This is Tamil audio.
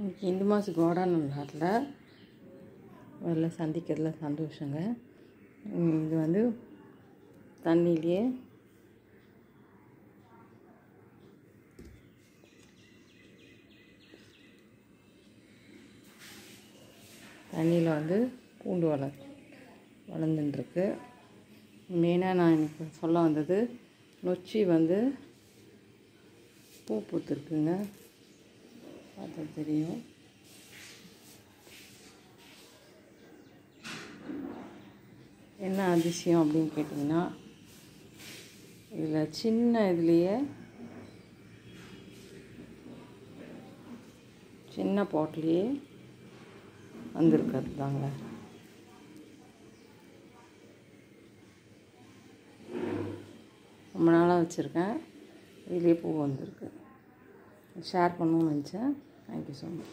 இன்னைக்கு இந்து மாதம் கோடான நாட்டில் வெளில சந்திக்கிறதுல சந்தோஷங்க. இது வந்து தண்ணியிலேயே தண்ணியில் வந்து பூண்டு வளர் வளர்ந்துட்டுருக்கு. மெயினாக நான் எனக்கு சொல்ல வந்தது நொச்சி வந்து பூ பூத்துருக்குங்க. பார்த்தா தெரியும் என்ன அதிசயம் அப்படின்னு கேட்டிங்கன்னா இதில் சின்ன இதுலேயே சின்ன பாட்லேயே வந்திருக்கிறது தாங்க. ரொம்ப நாளாக வச்சுருக்கேன். இதுலேயே பூ வந்திருக்கு. ஷேர் பண்ணணும்னு நினச்சேன். Thank you so much.